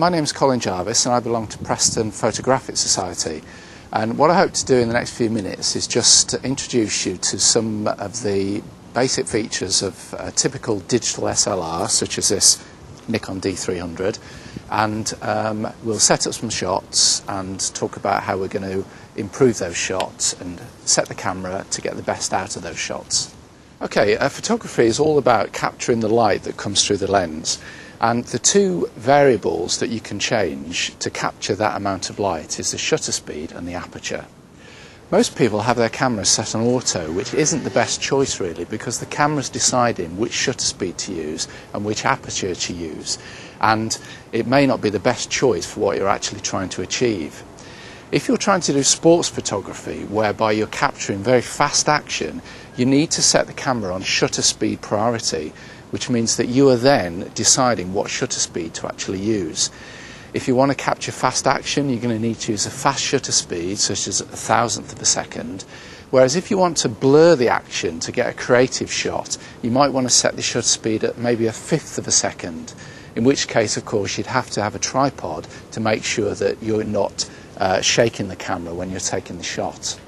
My name is Colin Jarvis and I belong to Preston Photographic Society. And what I hope to do in the next few minutes is just to introduce you to some of the basic features of a typical digital SLR, such as this Nikon D300, and um, we'll set up some shots and talk about how we're going to improve those shots and set the camera to get the best out of those shots. Okay, uh, photography is all about capturing the light that comes through the lens. And the two variables that you can change to capture that amount of light is the shutter speed and the aperture. Most people have their cameras set on auto, which isn't the best choice really because the camera's deciding which shutter speed to use and which aperture to use. And it may not be the best choice for what you're actually trying to achieve. If you're trying to do sports photography, whereby you're capturing very fast action, you need to set the camera on shutter speed priority, which means that you are then deciding what shutter speed to actually use. If you want to capture fast action, you're going to need to use a fast shutter speed, such as a thousandth of a second. Whereas if you want to blur the action to get a creative shot, you might want to set the shutter speed at maybe a fifth of a second. In which case, of course, you'd have to have a tripod to make sure that you're not uh, shaking the camera when you're taking the shot.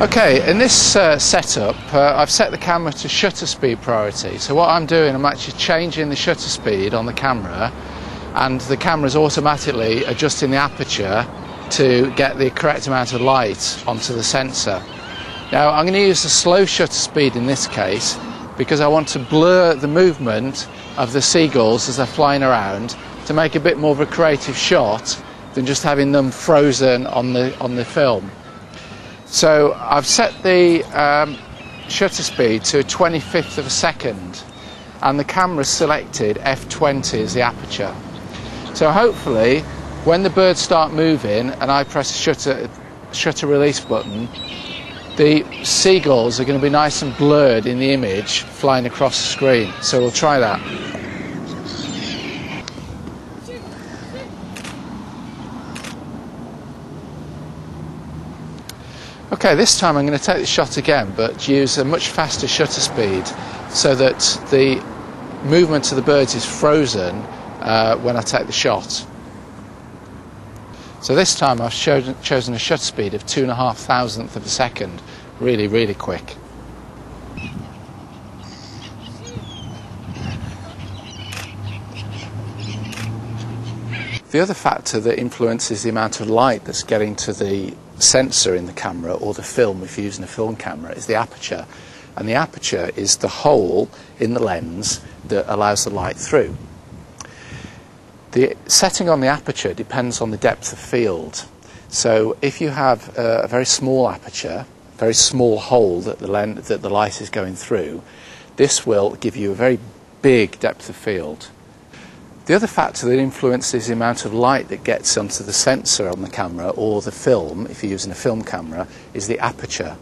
Okay, in this uh, setup, uh, I've set the camera to shutter speed priority. So what I'm doing, I'm actually changing the shutter speed on the camera and the camera is automatically adjusting the aperture to get the correct amount of light onto the sensor. Now I'm going to use the slow shutter speed in this case because I want to blur the movement of the seagulls as they're flying around to make a bit more of a creative shot than just having them frozen on the on the film. So I've set the um, shutter speed to a 25th of a second and the camera selected f20 as the aperture. So hopefully, when the birds start moving and I press the shutter, shutter release button, the seagulls are going to be nice and blurred in the image flying across the screen. So we'll try that. Okay, this time I'm going to take the shot again, but use a much faster shutter speed so that the movement of the birds is frozen uh, when I take the shot. So this time I've chosen, chosen a shutter speed of two and a half thousandth of a second, really, really quick. The other factor that influences the amount of light that's getting to the sensor in the camera or the film if you're using a film camera is the aperture. And the aperture is the hole in the lens that allows the light through. The setting on the aperture depends on the depth of field. So if you have a, very small aperture, very small hole that the, lens, that the light is going through, this will give you a very big depth of field. The other factor that influences the amount of light that gets onto the sensor on the camera or the film, if you're using a film camera, is the aperture.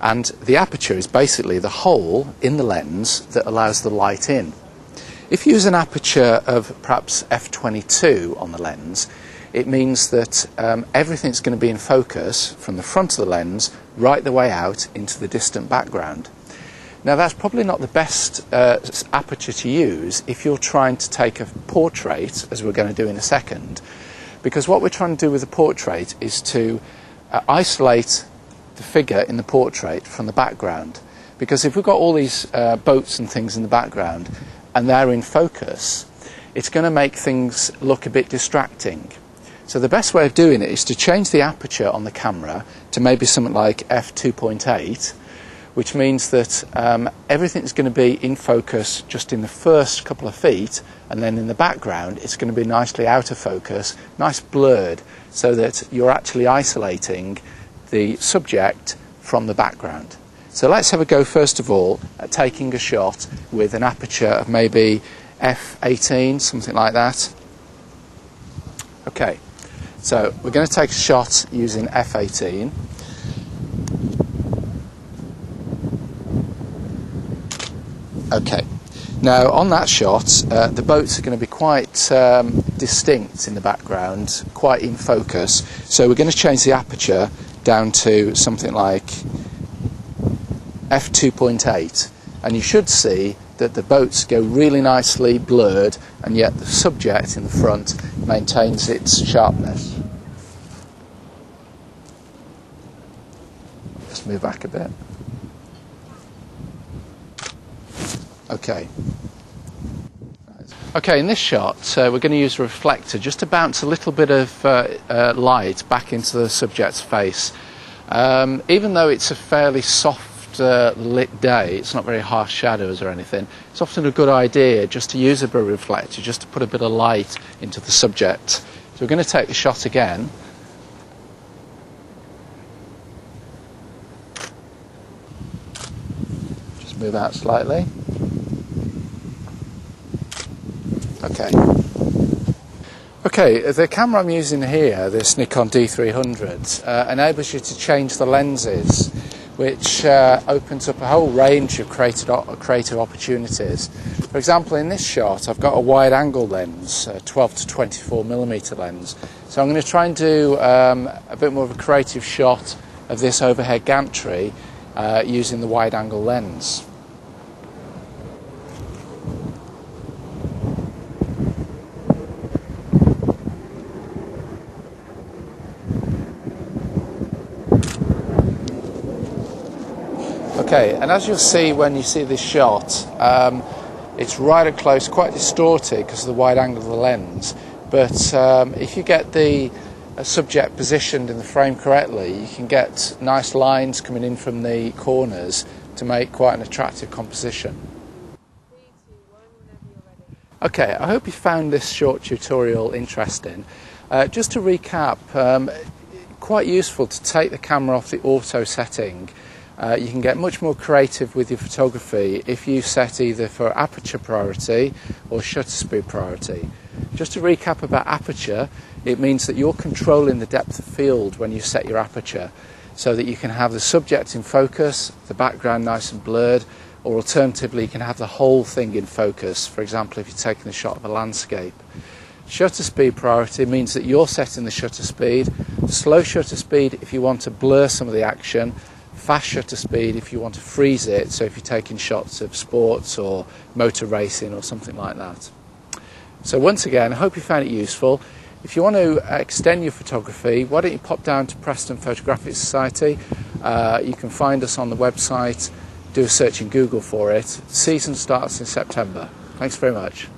And the aperture is basically the hole in the lens that allows the light in. If you use an aperture of perhaps f22 on the lens, it means that um, everything's going to be in focus from the front of the lens right the way out into the distant background. Now that's probably not the best uh, aperture to use if you're trying to take a portrait, as we're going to do in a second, because what we're trying to do with the portrait is to uh, isolate the figure in the portrait from the background. Because if we've got all these uh, boats and things in the background, and they're in focus, it's going to make things look a bit distracting. So the best way of doing it is to change the aperture on the camera to maybe something like f2.8, which means that um, everything's going to be in focus just in the first couple of feet, and then in the background it's going to be nicely out of focus, nice blurred, so that you're actually isolating the subject from the background. So let's have a go first of all at taking a shot with an aperture of maybe f18, something like that. Okay, so we're going to take a shot using f18. Okay, now on that shot, uh, the boats are going to be quite um, distinct in the background, quite in focus. So we're going to change the aperture down to something like f2.8 and you should see that the boats go really nicely blurred and yet the subject in the front maintains its sharpness. Let's move back a bit. Okay. Okay, in this shot, uh, we're going to use a reflector just to bounce a little bit of uh, uh, light back into the subject's face. Um, even though it's a fairly soft uh, lit day, it's not very harsh shadows or anything, it's often a good idea just to use a bit of reflector, just to put a bit of light into the subject. So we're going to take the shot again. Just move out slightly. Okay. Okay, the camera I'm using here, this Nikon D300, uh, enables you to change the lenses, which uh, opens up a whole range of creative, creative opportunities. For example, in this shot, I've got a wide angle lens, a 12 to 24 millimeter lens. So I'm going to try and do um, a bit more of a creative shot of this overhead gantry uh, using the wide angle lens. Okay, and as you'll see when you see this shot, um, it's right up close, quite distorted because of the wide angle of the lens. But um, if you get the uh, subject positioned in the frame correctly, you can get nice lines coming in from the corners to make quite an attractive composition. Okay, I hope you found this short tutorial interesting. Uh, just to recap, um, quite useful to take the camera off the auto setting uh, you can get much more creative with your photography if you set either for aperture priority or shutter speed priority. Just to recap about aperture, it means that you're controlling the depth of field when you set your aperture so that you can have the subject in focus, the background nice and blurred, or alternatively, you can have the whole thing in focus. For example, if you're taking a shot of a landscape. Shutter speed priority means that you're setting the shutter speed, slow shutter speed if you want to blur some of the action, fast shutter speed if you want to freeze it, so if you're taking shots of sports or motor racing or something like that. So once again, I hope you found it useful. If you want to extend your photography, why don't you pop down to Preston Photographic Society? Uh, you can find us on the website, do a search in Google for it. Season starts in September. Thanks very much.